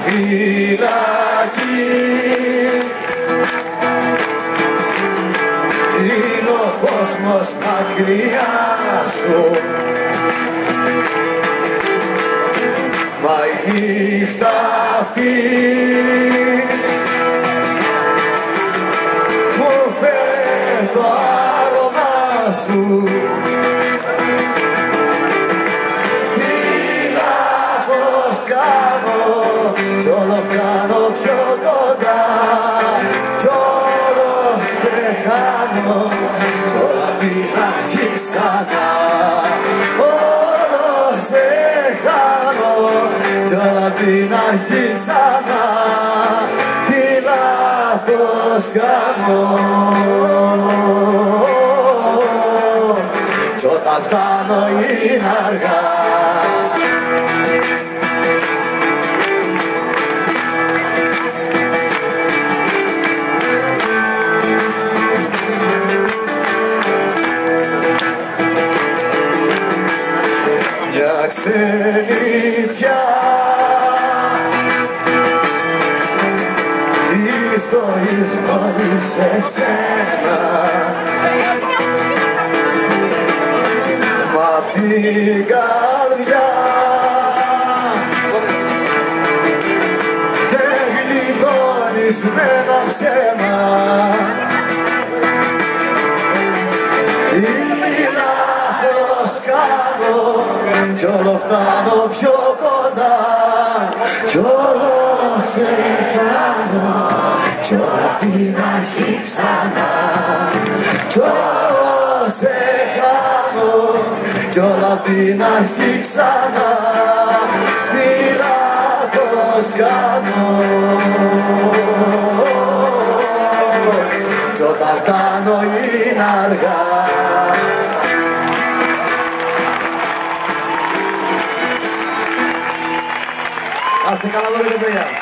φυλακή είναι ο κόσμος μακριά σου. Μα η νύχτα αυτή μου φέρε το άρωμα σου κι όλο φτάνω πιο κοντά. Κι όλο σε χάνω. Κι όλα την αρχή ξανά. Όλο σε χάνω. Κι όλα την αρχή ξανά. Τι λάθος κάνω. Κι όταν φτάνω είναι αργά ξενιτιά. Η ζωή χωρίς εσένα μ' απ' την καρδιά. Δεν γλιτώνεις με ένα ψέμα κι όλο φτάνω πιο κοντά. Κι όλο σε χάνω. Κι όλα την αρχή ξανά. Κι όλο σε χάνω. Κι όλα την αρχή ξανά. Τι λάθος κάνω. Κι όταν φτάνω είναι αργά Abraço, cala lá no Gabriel.